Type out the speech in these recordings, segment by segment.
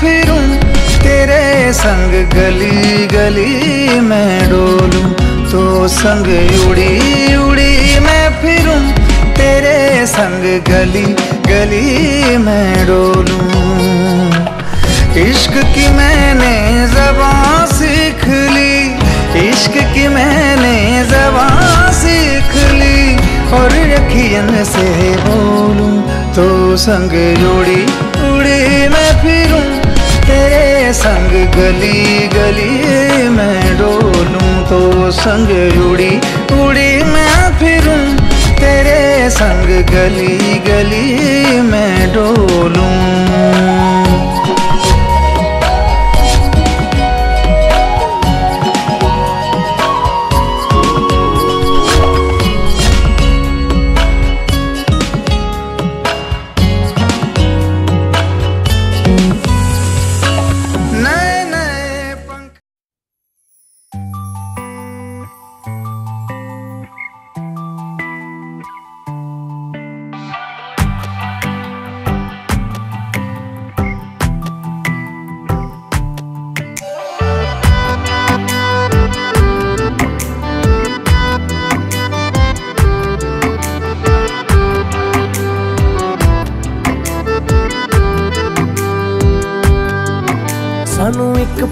फिरूं, तेरे संग गली गली मैं डोलूं तो संग उड़ी उड़ी मैं फिरूं, तेरे संग गली गली मैं डोलूं। इश्क की मैंने जबान सीख ली, इश्क की मैंने जबान सीख ली, और यकीन से बोलूँ तो संग जोड़ी उड़ी मैं फिरूं तेरे संग गली गली मैं डोलूं तो संग उड़ी उड़ी मैं फिरूं। तेरे संग गली गली मैं डोलूं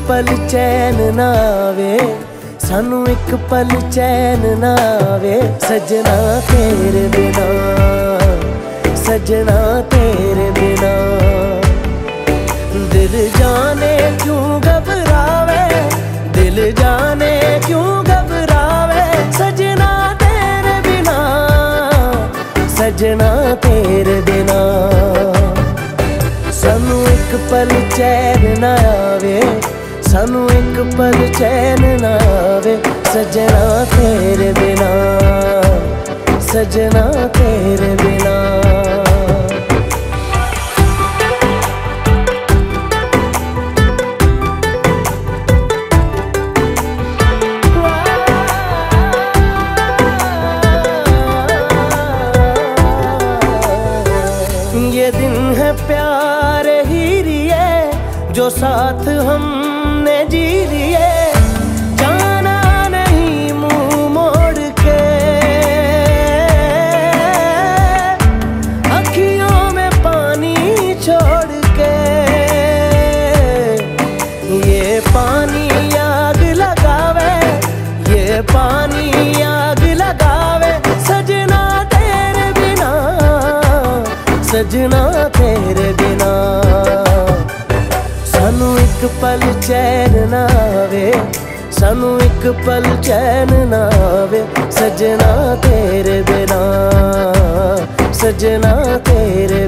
ਪਲ ਚੈਨ ਨਾ ਆਵੇ, ਸਾਨੂੰ ਇੱਕ ਪਲ ਚੈਨ ਨਾ ਆਵੇ। ਸਜਣਾ ਤੇਰੇ ਬਿਨਾ, ਸਜਣਾ ਤੇਰੇ ਬਿਨਾ। ਦਿਲ ਜਾਣੇ ਕਿਉਂ ਘਬਰਾਵੇ, ਦਿਲ ਜਾਣੇ ਕਿਉਂ ਘਬਰਾਵੇ? ਸਜਣਾ ਤੇਰੇ ਬਿਨਾ, ਸਜਣਾ ਤੇਰੇ ਬਿਨਾ। ਸਾਨੂੰ ਇੱਕ ਪਲ ਚੈਨ ਨਾ ਆਵੇ ਸਜਣਾ ਤੇਰੇ ਬਿਨਾ ਸਜਣਾ ਤੇਰੇ ਬਿਨਾ। ਸਾਨੂੰ ਇੱਕ ਪਲ ਚੈਨ ਨਾ ਆਵੇ ਸਜਣਾ ਤੇਰੇ ਬਿਨਾ ਸਜਣਾ ਤੇਰੇ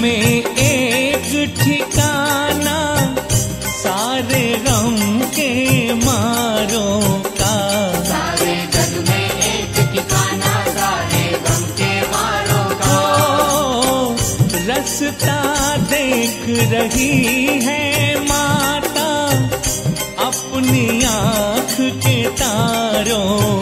में एक ठिकाना सारे गम के मारों का। सारे जग में एक ठिकाना सारे गम के मारों का। रस्ता देख रही है माता अपनी आँख के तारों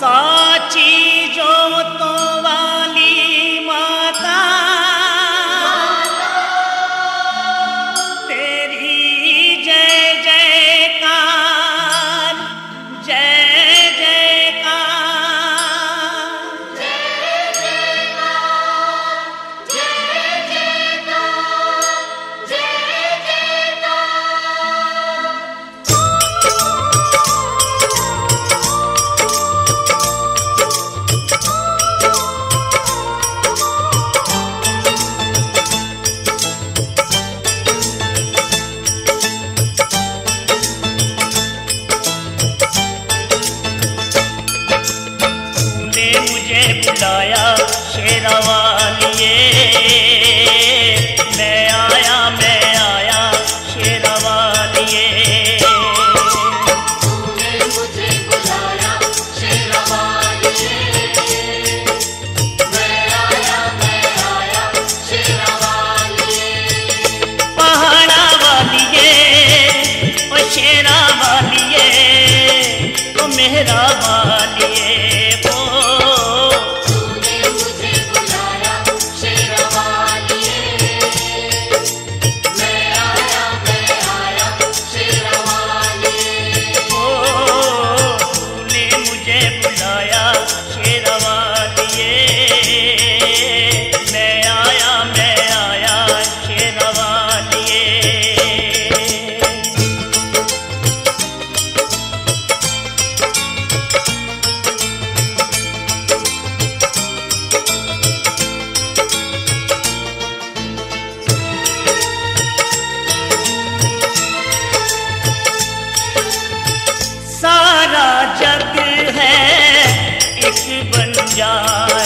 साची जो तो い。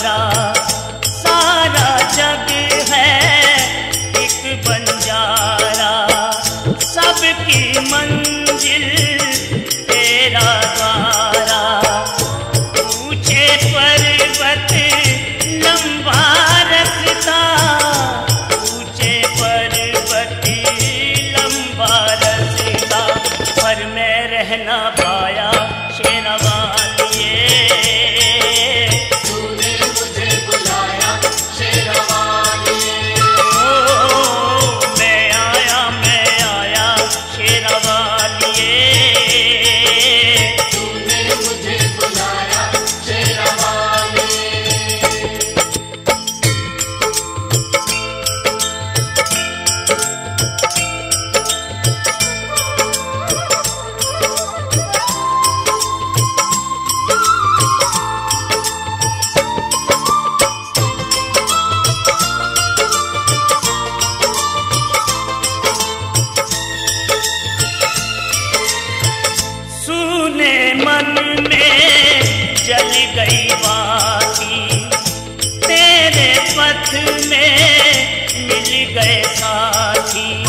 गए साथी।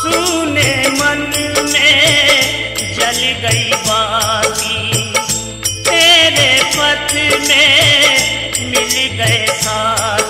सुने मन में जल गई बाती तेरे पथ में मिल गए साथी।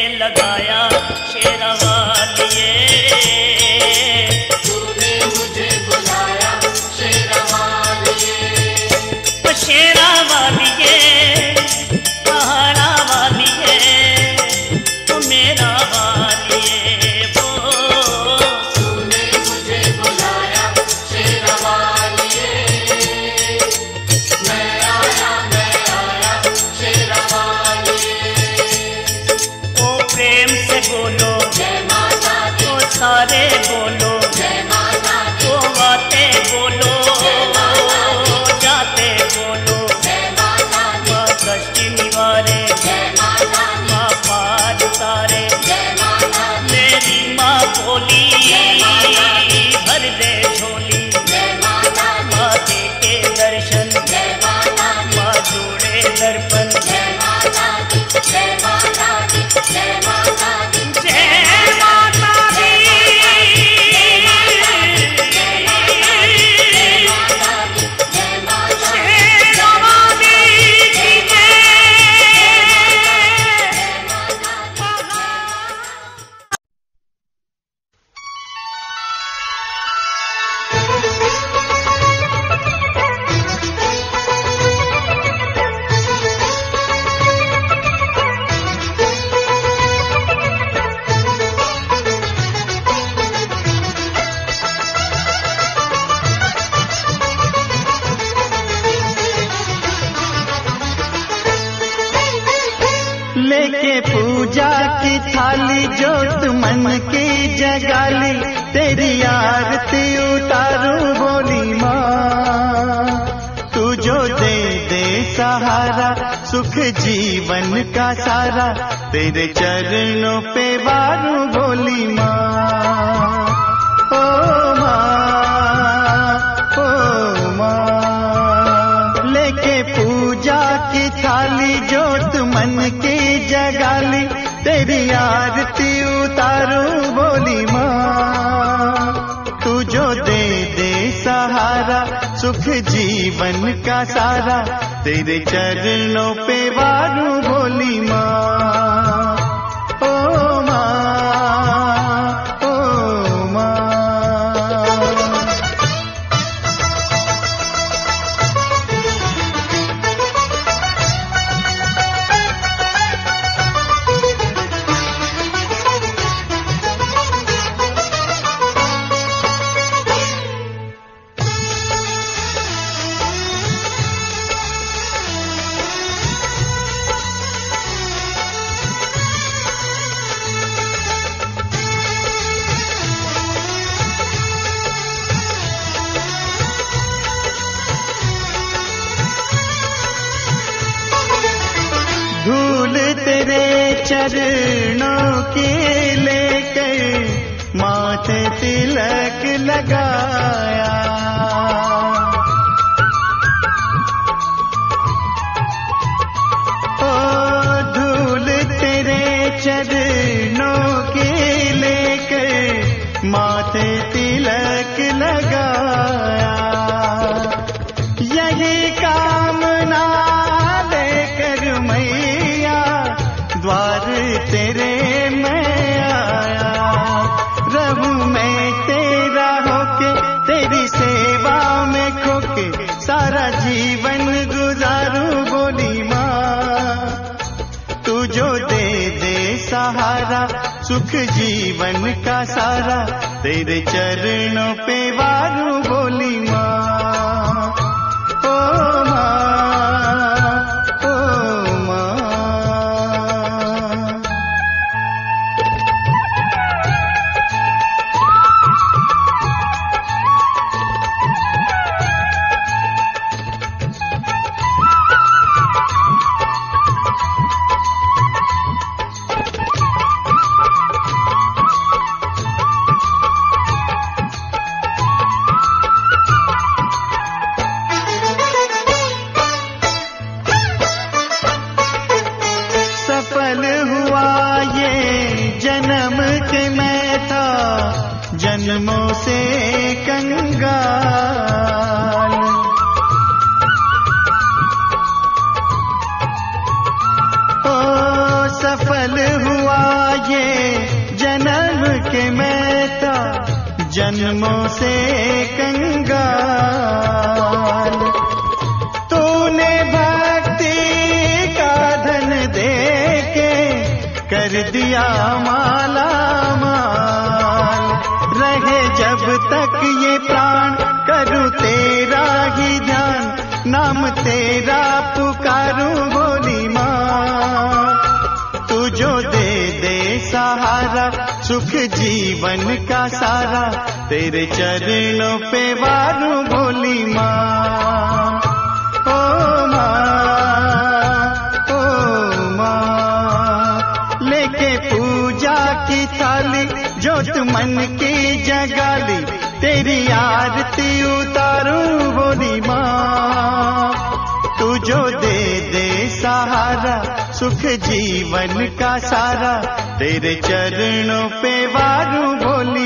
लगाया शेरवालिए तूने बोलो आरती उतारू बोली माँ। तू जो दे दे सहारा, सुख जीवन का सारा, तेरे चरणों पे बारू बोली माँ। ओ माँ ओ माँ। लेके पूजा की थाली जोत मन की जगाली, तेरी आरती उतारू बोली माँ। सहारा सुख जीवन का सारा तेरे चरणों पे वारू चरणों के लेकर माथे तिलक लगाया। तेरे मैं आया रहूँ मैं तेरा होके, तेरी सेवा में खोके, सारा जीवन गुजारूं बोली माँ। तू जो दे दे सहारा, सुख जीवन का सारा, तेरे चरणों पे बल हुआ ये जन्म के मैं तो जन्मों से कंगाल। तूने भक्ति का धन दे के कर दिया माँ सुख जीवन का सारा, तेरे चरणों पे वारू बोली माँ। ओ माँ ओ माँ, लेके पूजा की थाली, जोत मन की जगाली, तेरी आरती उतारू बोली माँ। तू जो दे दे सहारा सुख जीवन का सारा। तेरे चरणों पे वारू माँ